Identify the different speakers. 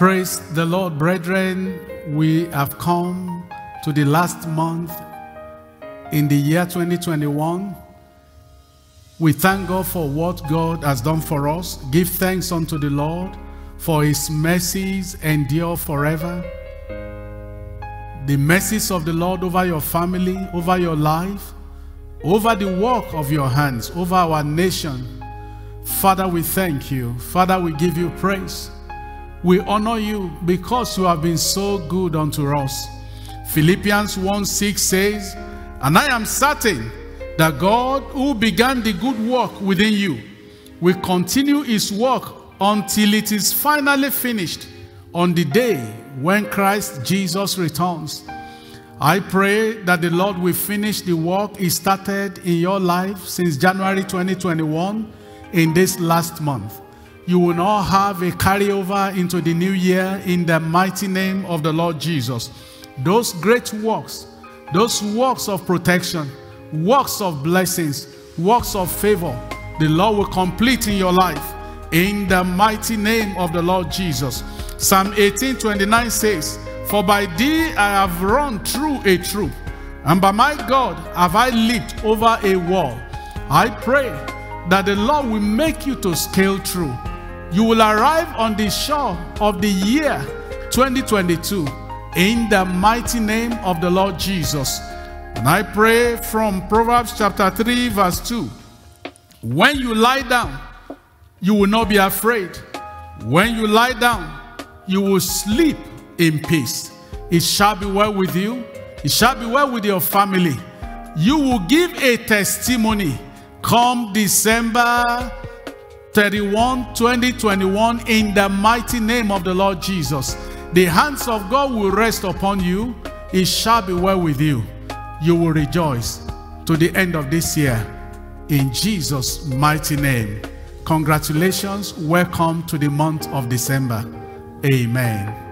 Speaker 1: Praise the Lord, brethren. We have come to the last month in the year 2021. We thank God for what God has done for us. Give thanks unto the Lord for his mercies endure forever. The mercies of the Lord over your family, over your life, over the work of your hands, over our nation. Father, we thank you. Father, we give you praise. We honor you because you have been so good unto us. Philippians 1 6 says, And I am certain that God who began the good work within you will continue his work until it is finally finished on the day when Christ Jesus returns. I pray that the Lord will finish the work he started in your life since January 2021 in this last month. You will not have a carryover into the new year in the mighty name of the Lord Jesus. Those great works, those works of protection, works of blessings, works of favor, the Lord will complete in your life in the mighty name of the Lord Jesus. Psalm 18 29 says, For by thee I have run through a troop, and by my God have I leaped over a wall. I pray that the Lord will make you to scale through. You will arrive on the shore of the year 2022 in the mighty name of the Lord Jesus. And I pray from Proverbs chapter 3, verse 2. When you lie down, you will not be afraid. When you lie down, you will sleep in peace. It shall be well with you. It shall be well with your family. You will give a testimony come December 31, 2021, in the mighty name of the Lord Jesus. The hands of God will rest upon you. It shall be well with you. You will rejoice to the end of this year. In Jesus' mighty name. Congratulations. Welcome to the month of December. Amen.